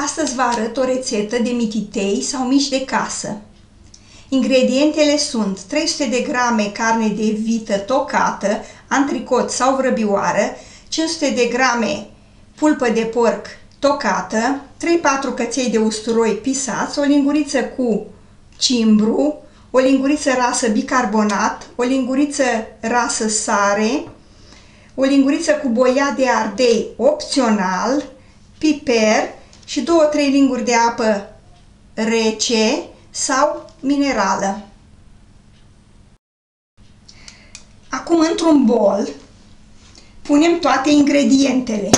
Astăzi vă arăt o rețetă de mititei sau mici de casă. Ingredientele sunt 300 de grame carne de vită tocată, antricot sau vrăbioară, 500 de grame pulpă de porc tocată, 3-4 căței de usturoi pisați, o linguriță cu cimbru, o linguriță rasă bicarbonat, o linguriță rasă sare, o linguriță cu boia de ardei opțional, piper și 2-3 linguri de apă rece sau minerală. Acum într-un bol punem toate ingredientele.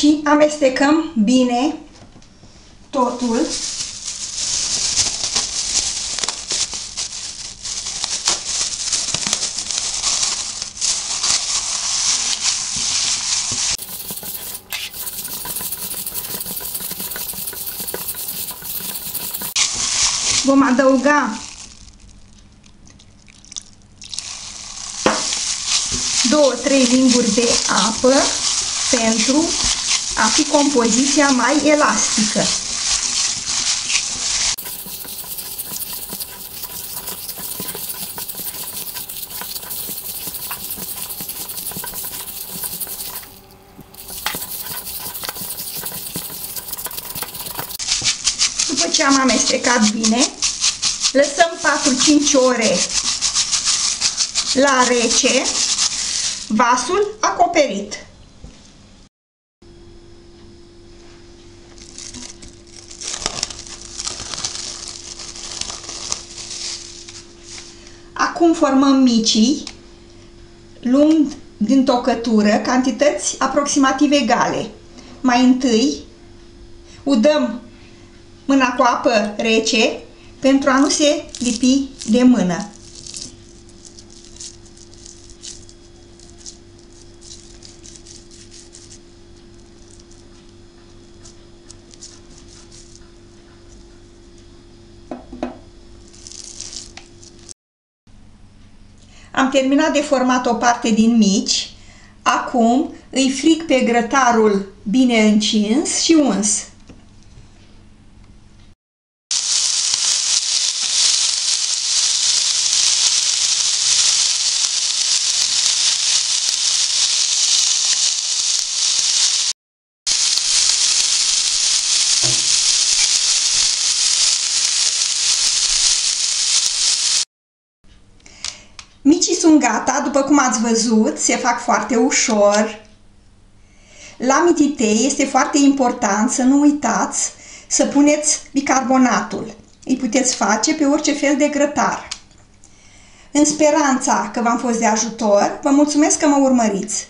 Și amestecăm bine totul. Vom adăuga 2-3 linguri de apă pentru a fi compoziția mai elastică. După ce am amestecat bine, lăsăm 4-5 ore la rece, vasul acoperit. Acum formăm micii, luând din tocătură cantități aproximativ egale. Mai întâi udăm mâna cu apă rece pentru a nu se lipi de mână. Am terminat de format o parte din mici. Acum îi fric pe grătarul bine încins și uns. Micii sunt gata, după cum ați văzut, se fac foarte ușor. La mititei este foarte important să nu uitați să puneți bicarbonatul. Îi puteți face pe orice fel de grătar. În speranța că v-am fost de ajutor, vă mulțumesc că mă urmăriți.